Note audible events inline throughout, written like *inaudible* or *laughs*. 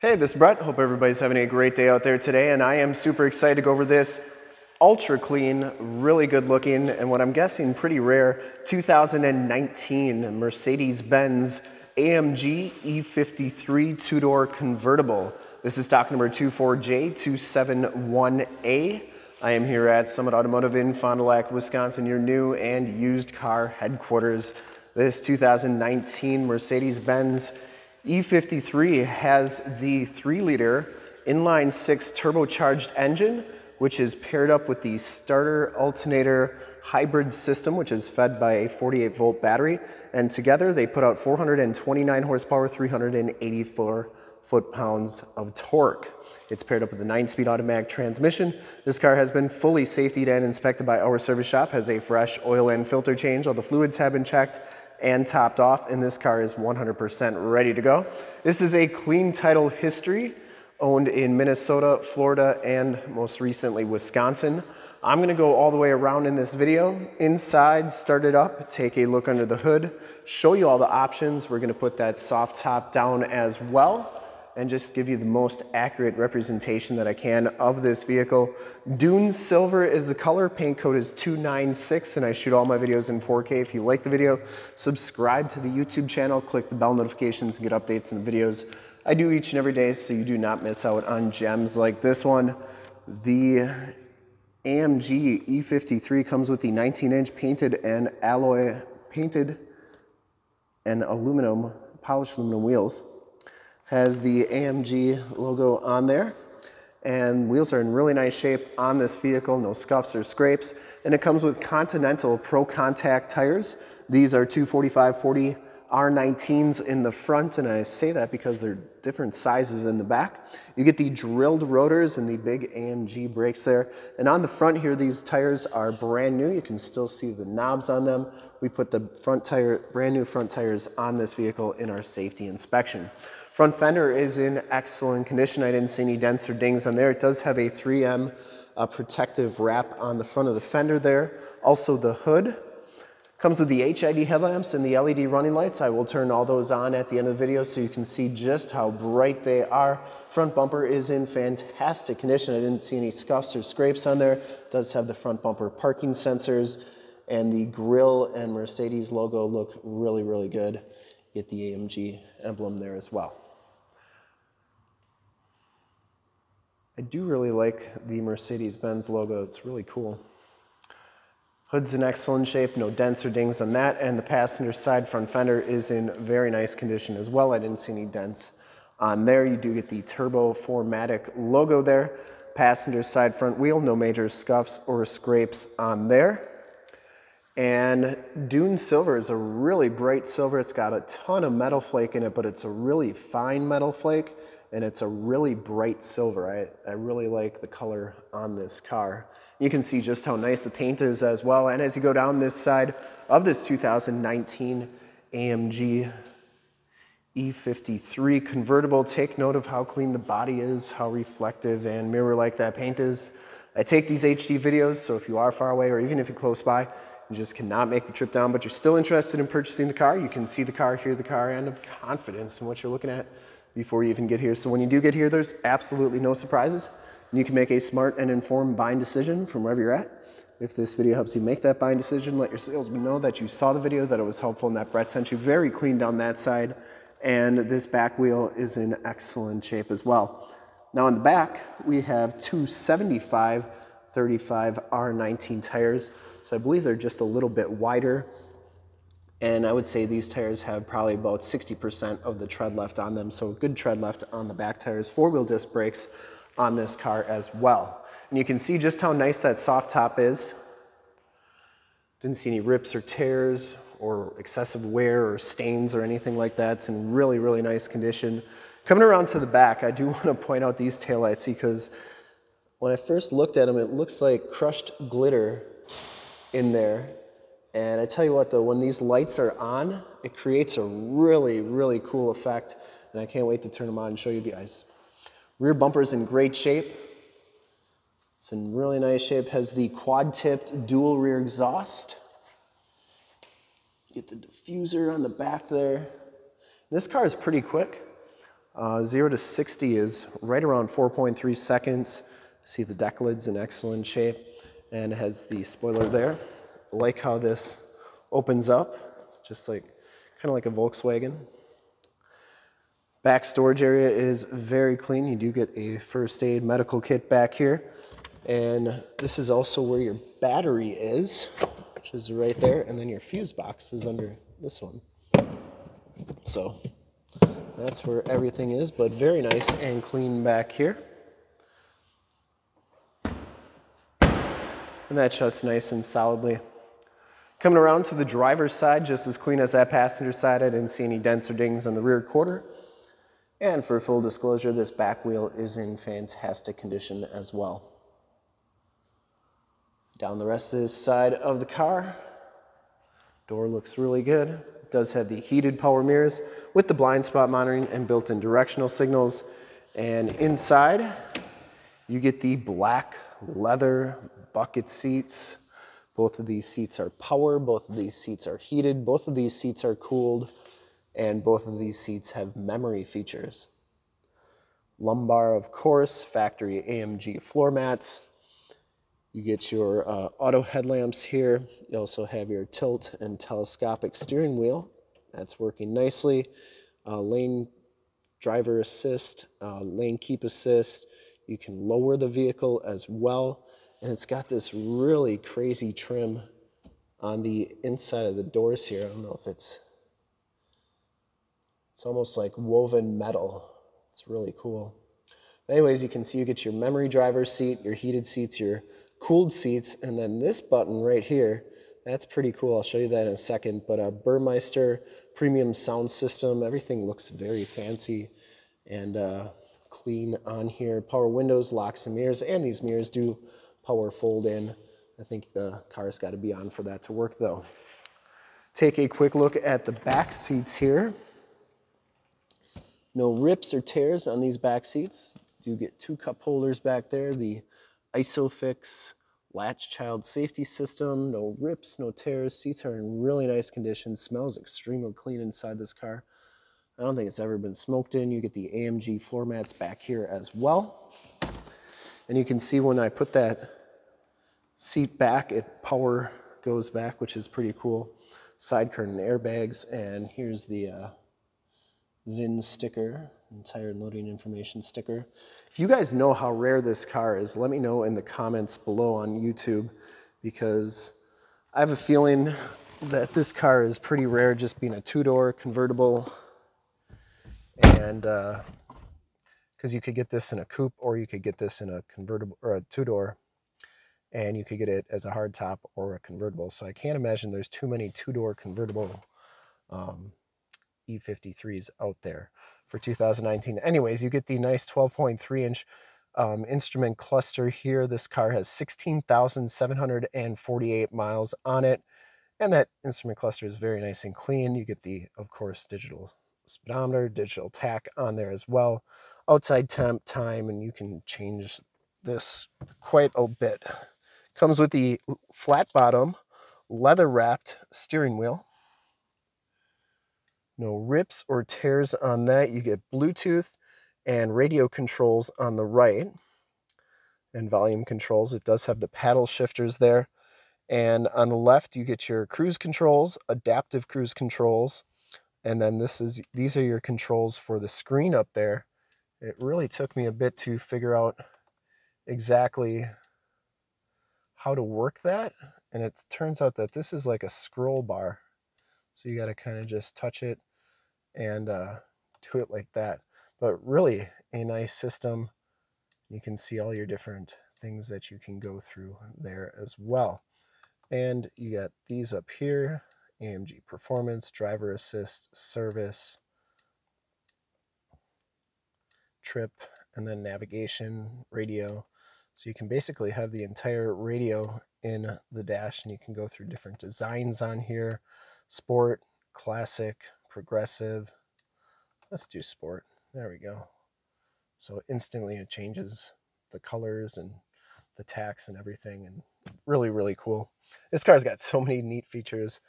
Hey, this is Brett. Hope everybody's having a great day out there today, and I am super excited to go over this ultra clean, really good looking, and what I'm guessing pretty rare 2019 Mercedes-Benz AMG E53 two-door convertible. This is stock number 24J271A. I am here at Summit Automotive in Fond du Lac, Wisconsin, your new and used car headquarters. This 2019 Mercedes-Benz E53 has the 3 liter inline 6 turbocharged engine, which is paired up with the starter alternator hybrid system, which is fed by a 48 volt battery. And together they put out 429 horsepower, 384 foot pounds of torque. It's paired up with a 9-speed automatic transmission. This car has been fully safetied and inspected by our service shop, has a fresh oil and filter change. All the fluids have been checked and topped off, and this car is 100% ready to go. This is a clean title history, owned in Minnesota, Florida, and most recently Wisconsin. I'm gonna go all the way around in this video. Inside, start it up, take a look under the hood, show you all the options. We're gonna put that soft top down as well and just give you the most accurate representation that I can of this vehicle. Dune Silver is the color, paint code is 296, and I shoot all my videos in 4K. If you like the video, subscribe to the YouTube channel, click the bell notifications to get updates on the videos I do each and every day so you do not miss out on gems like this one. The AMG E53 comes with the 19 inch painted and alloy painted and aluminum, polished aluminum wheels has the AMG logo on there. And wheels are in really nice shape on this vehicle, no scuffs or scrapes. And it comes with Continental Pro Contact tires. These are 245 40 R19s in the front, and I say that because they're different sizes in the back. You get the drilled rotors and the big AMG brakes there. And on the front here, these tires are brand new. You can still see the knobs on them. We put the front tire, brand new front tires on this vehicle in our safety inspection. Front fender is in excellent condition. I didn't see any dents or dings on there. It does have a 3M uh, protective wrap on the front of the fender there. Also the hood comes with the HID headlamps and the LED running lights. I will turn all those on at the end of the video so you can see just how bright they are. Front bumper is in fantastic condition. I didn't see any scuffs or scrapes on there. Does have the front bumper parking sensors and the grill and Mercedes logo look really, really good. Get the AMG emblem there as well. I do really like the Mercedes-Benz logo. It's really cool. Hood's in excellent shape, no dents or dings on that, and the passenger side front fender is in very nice condition as well. I didn't see any dents on there. You do get the Turbo 4MATIC logo there. Passenger side front wheel, no major scuffs or scrapes on there. And Dune Silver is a really bright silver. It's got a ton of metal flake in it, but it's a really fine metal flake and it's a really bright silver. I, I really like the color on this car. You can see just how nice the paint is as well. And as you go down this side of this 2019 AMG E53 convertible, take note of how clean the body is, how reflective and mirror-like that paint is. I take these HD videos, so if you are far away or even if you're close by, you just cannot make the trip down, but you're still interested in purchasing the car, you can see the car, hear the car, and have confidence in what you're looking at before you even get here. So when you do get here, there's absolutely no surprises. And you can make a smart and informed buying decision from wherever you're at. If this video helps you make that buying decision, let your salesman know that you saw the video, that it was helpful, and that Brett sent you very clean down that side. And this back wheel is in excellent shape as well. Now on the back, we have two 75 35 R19 tires. So I believe they're just a little bit wider and I would say these tires have probably about 60% of the tread left on them. So good tread left on the back tires, four wheel disc brakes on this car as well. And you can see just how nice that soft top is. Didn't see any rips or tears or excessive wear or stains or anything like that. It's in really, really nice condition. Coming around to the back, I do *laughs* want to point out these taillights because when I first looked at them, it looks like crushed glitter in there and I tell you what though, when these lights are on, it creates a really, really cool effect. And I can't wait to turn them on and show you guys. Rear bumper's in great shape. It's in really nice shape. Has the quad-tipped dual rear exhaust. Get the diffuser on the back there. This car is pretty quick. Uh, 0 to 60 is right around 4.3 seconds. See the deck lid's in excellent shape and it has the spoiler there. Like how this opens up. It's just like kind of like a Volkswagen. Back storage area is very clean. You do get a first aid medical kit back here. And this is also where your battery is, which is right there. And then your fuse box is under this one. So that's where everything is, but very nice and clean back here. And that shuts nice and solidly. Coming around to the driver's side, just as clean as that passenger side. I didn't see any dents or dings on the rear quarter. And for full disclosure, this back wheel is in fantastic condition as well. Down the rest of this side of the car, door looks really good. It does have the heated power mirrors with the blind spot monitoring and built-in directional signals. And inside, you get the black leather bucket seats. Both of these seats are power, both of these seats are heated, both of these seats are cooled and both of these seats have memory features. Lumbar, of course, factory AMG floor mats. You get your uh, auto headlamps here. You also have your tilt and telescopic steering wheel. That's working nicely. Uh, lane driver assist, uh, lane keep assist. You can lower the vehicle as well. And it's got this really crazy trim on the inside of the doors here. I don't know if it's it's almost like woven metal. It's really cool. But anyways, you can see you get your memory driver seat, your heated seats, your cooled seats, and then this button right here, that's pretty cool. I'll show you that in a second. But a Burmester premium sound system, everything looks very fancy and uh, clean on here. Power windows, locks and mirrors, and these mirrors do power fold in. I think the car's got to be on for that to work though. Take a quick look at the back seats here. No rips or tears on these back seats. Do get two cup holders back there, the ISOFIX latch child safety system, no rips, no tears. Seats are in really nice condition. Smells extremely clean inside this car. I don't think it's ever been smoked in. You get the AMG floor mats back here as well. And you can see when I put that seat back, it power goes back, which is pretty cool. Side curtain airbags, and here's the uh, VIN sticker, entire loading information sticker. If you guys know how rare this car is, let me know in the comments below on YouTube because I have a feeling that this car is pretty rare just being a two-door convertible and because uh, you could get this in a coupe or you could get this in a convertible or a two-door and you could get it as a hardtop or a convertible. So I can't imagine there's too many two-door convertible um, E53s out there for 2019. Anyways, you get the nice 12.3 inch um, instrument cluster here. This car has 16,748 miles on it. And that instrument cluster is very nice and clean. You get the, of course, digital speedometer, digital tach on there as well. Outside temp, time, and you can change this quite a bit. Comes with the flat bottom, leather wrapped steering wheel. No rips or tears on that. You get Bluetooth and radio controls on the right and volume controls. It does have the paddle shifters there. And on the left, you get your cruise controls, adaptive cruise controls. And then this is these are your controls for the screen up there. It really took me a bit to figure out exactly how to work that. And it turns out that this is like a scroll bar. So you got to kind of just touch it and uh, do it like that. But really a nice system. You can see all your different things that you can go through there as well. And you got these up here, AMG Performance, Driver Assist, Service, Trip, and then Navigation, Radio. So you can basically have the entire radio in the dash and you can go through different designs on here. Sport, Classic, progressive. Let's do sport. There we go. So instantly it changes the colors and the tachs and everything and really, really cool. This car's got *laughs* so many neat features.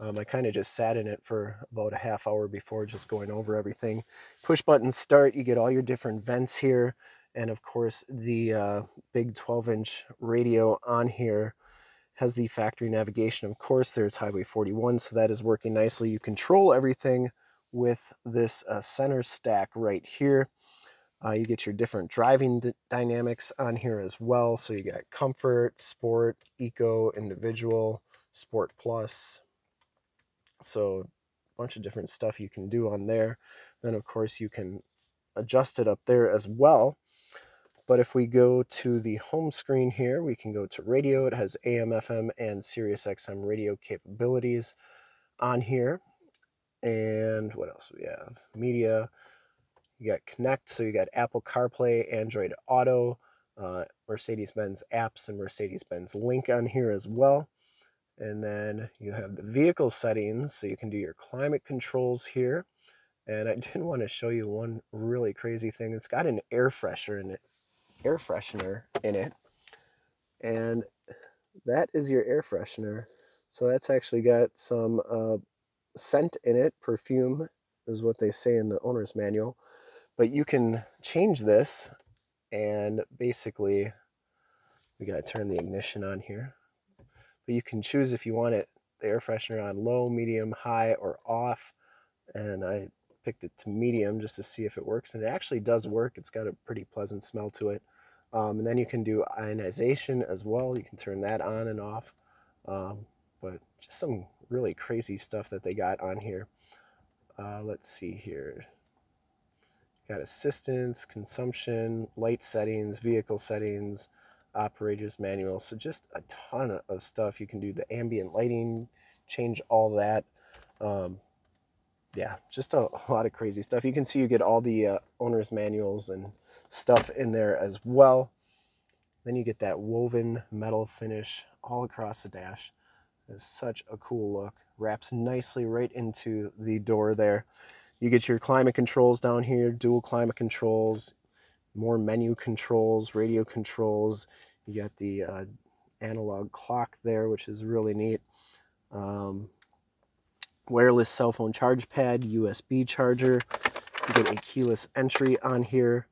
Um, I kind of just sat in it for about a half hour before just going over everything. Push button start, you get all your different vents here. And of course, the uh, big 12 inch radio on here has the factory navigation. Of course, there's Highway 41, so that is working nicely. You control everything with this uh, center stack right here. Uh, you get your different driving dynamics on here as well. So you got comfort, sport, eco, individual, sport plus. So a bunch of different stuff you can do on there. Then of course you can adjust it up there as well. But if we go to the home screen here, we can go to radio. It has AM, FM, and Sirius XM radio capabilities on here. And what else we have? Media. You got Connect, so you got Apple CarPlay, Android Auto, uh, Mercedes-Benz apps, and Mercedes-Benz Link on here as well. And then you have the vehicle settings, so you can do your climate controls here. And I *laughs* did want to show you one really crazy thing. It's got an air freshener in it, air freshener in it. And that is your air freshener. So that's actually got some uh, scent in it, perfume is what they say in the owner's manual. But you can change this and basically, we got to turn the ignition on here. But you can choose if you want it, the air freshener on low, medium, high, or off. And I picked it to medium just to see if it works. And it actually does work. It's got a pretty pleasant smell to it. Um, and then you can do ionization as well. You can turn that on and off. Um, but just some really crazy stuff that they got on here. Uh, let's see here. Got assistance, consumption, light settings, vehicle settings, operator's manual. So just a ton of stuff. You can do the ambient lighting, change all that. Um, yeah, just a, *laughs* lot of crazy stuff. You can see you get all the uh, owner's manuals and stuff in there as well. Then you get that woven metal finish all across the dash. It's such a cool look. Wraps nicely right into the door there. You get your climate controls down here, dual climate controls, more menu controls, radio controls. You got the uh, analog clock there, which is really neat. Um, wireless cell phone charge pad, USB charger. You get a keyless entry on here.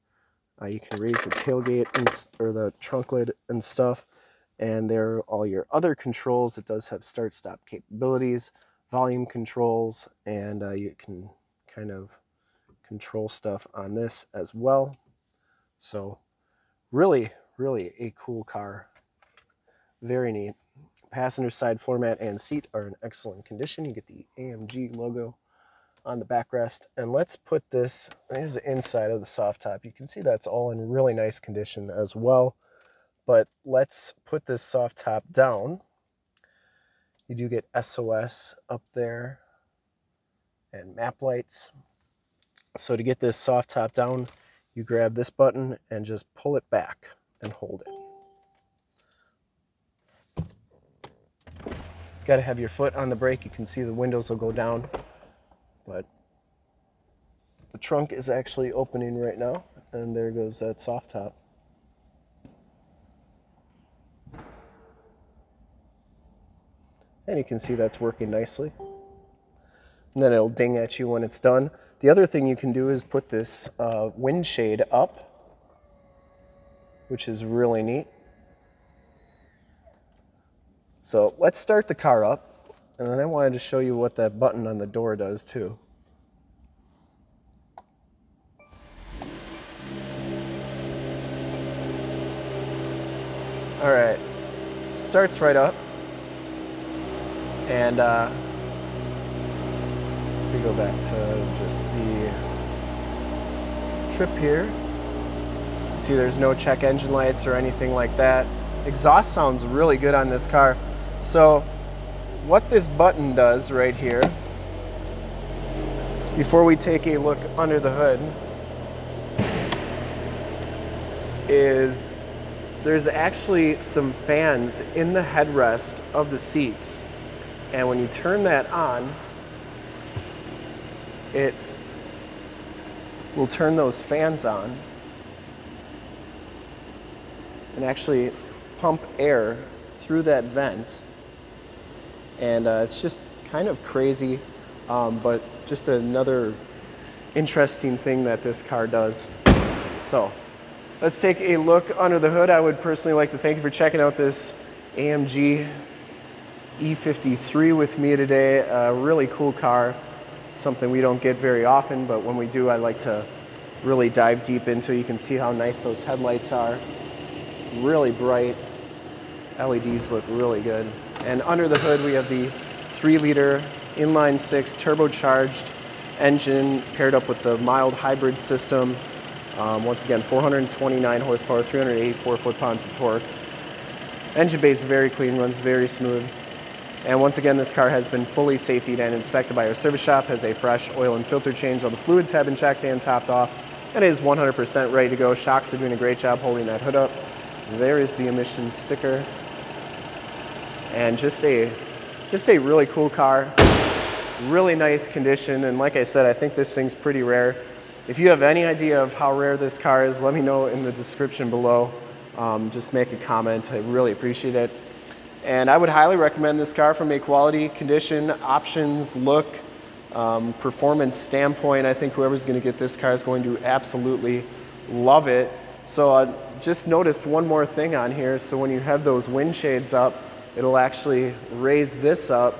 Uh, you can raise the tailgate and, or the trunk lid and stuff. And there are all your other controls. It does have start-stop capabilities, volume controls, and uh, you can kind of control stuff on this as well. So really, really a cool car. Very neat. Passenger side floor mat and seat are in excellent condition. You get the AMG logo on the backrest. And let's put this, here's the inside of the soft top. You can see that's all in really nice condition as well. But let's put this soft top down. You do get SOS up there and map lights. So to get this soft top down, you grab this button and just pull it back and hold it. Got to have your foot on the brake. You can see the windows will go down, but the trunk is actually opening right now, and there goes that soft top. And you can see that's working nicely and then it'll ding at you when it's done. The other thing you can do is put this uh, windshade up, which is really neat. So let's start the car up, and then I wanted to show you what that button on the door does too. All right, starts right up, and uh, we go back to just the trip here, see there's no check engine lights or anything like that. Exhaust sounds really good on this car. So what this button does right here, before we take a look under the hood, is there's actually some fans in the headrest of the seats. And when you turn that on, it will turn those fans on and actually pump air through that vent. And uh, it's just kind of crazy, um, but just another interesting thing that this car does. So let's take a look under the hood. I would personally like to thank you for checking out this AMG E53 with me today. A really cool car, something we don't get very often, but when we do, I like to really dive deep into. You can see how nice those headlights are. Really bright. LEDs look really good. And under the hood, we have the three liter inline six turbocharged engine paired up with the mild hybrid system. Um, once again, 429 horsepower, 384 foot-pounds of torque. Engine base very clean, runs very smooth. And once again, this car has been fully safetied and inspected by our service shop, has a fresh oil and filter change. All the fluids have been checked and topped off, and is 100% ready to go. Shocks are doing a great job holding that hood up. There is the emissions sticker. And just a, just a really cool car really nice condition. And like I said, I think this thing's pretty rare. If you have any idea of how rare this car is, let me know in the description below. Um, just make a comment. I really appreciate it. And I would highly recommend this car from a quality, condition, options, look, um, performance standpoint. I think whoever's going to get this car is going to absolutely love it. So I uh, just noticed one more thing on here. So when you have those wind shades up, it'll actually raise this up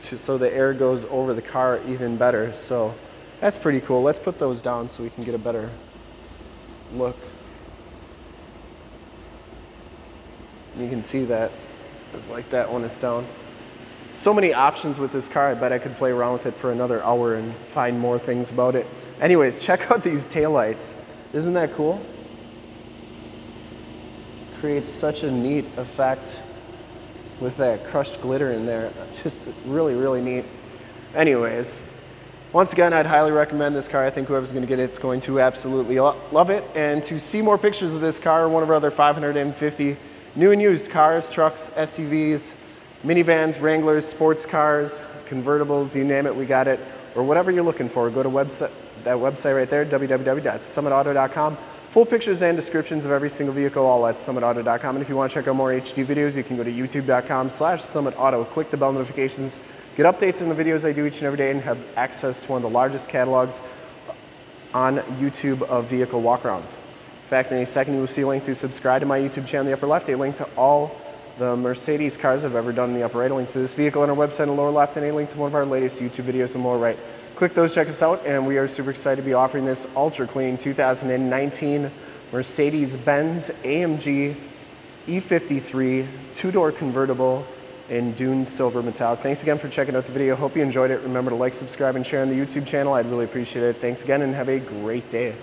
to, so the air goes over the car even better. So that's pretty cool. Let's put those down so we can get a better look. You can see that it's like that when it's down. So many options with this car. I bet I could play around with it for another hour and find more things about it. Anyways, *laughs* check out these taillights. Isn't that cool? Creates such a neat effect with that crushed glitter in there. Just really, really neat. Anyways, once again, I'd highly recommend this car. I think whoever's gonna get it is going to absolutely love it. And to see more pictures of this car, one of our other 550 new and used cars, trucks, SUVs, minivans, Wranglers, sports cars, convertibles, you name it, we got it. Or whatever you're looking for, go to website, that website right there, www.summitauto.com. Full pictures and descriptions of every single vehicle, all at summitauto.com. And if you want to check out more HD videos, you can go to youtube.com slash summitauto. Click the bell notifications, get updates on the videos I do each and every day, and have access to one of the largest catalogs on YouTube of vehicle walkarounds. In fact, in a second, you will see a link to subscribe to my YouTube channel in the upper left, a link to all the Mercedes cars I've ever done in the upper right, a link to this vehicle on our website in the lower left, and a link to one of our latest YouTube videos in the lower right. Click those, check us out, and we are super excited to be offering this ultra clean 2019 Mercedes-Benz AMG E53 two-door convertible in Dune Silver Metallic. Thanks again for checking out the video. Hope you enjoyed it. Remember to like, subscribe, and share on the YouTube channel. I'd really appreciate it. Thanks again, and have a great day.